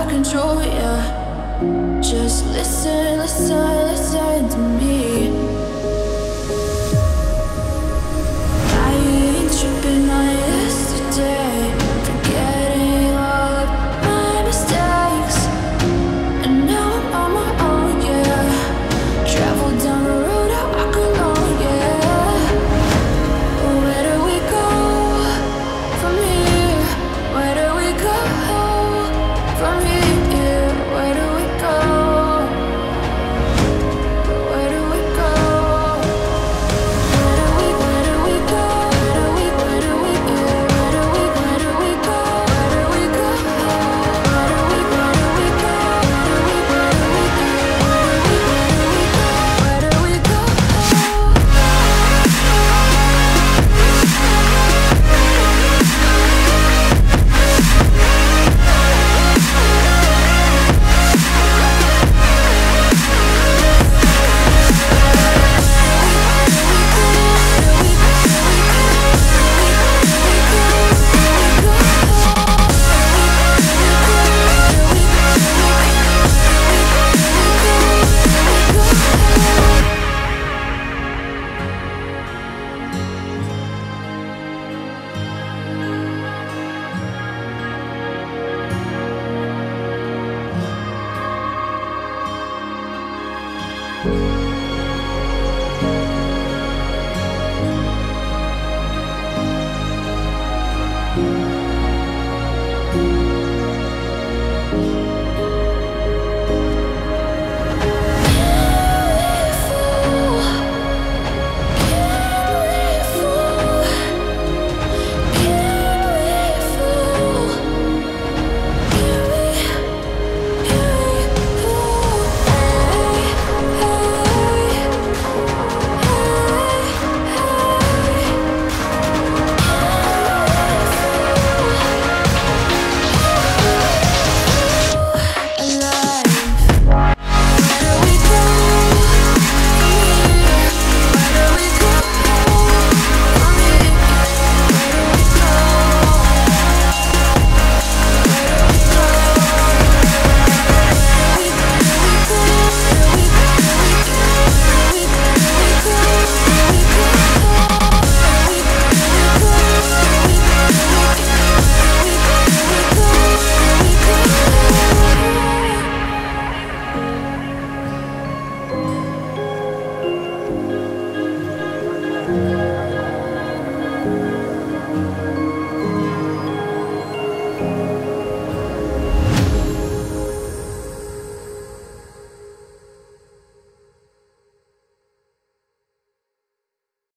out control, yeah. Just listen, listen, listen to me.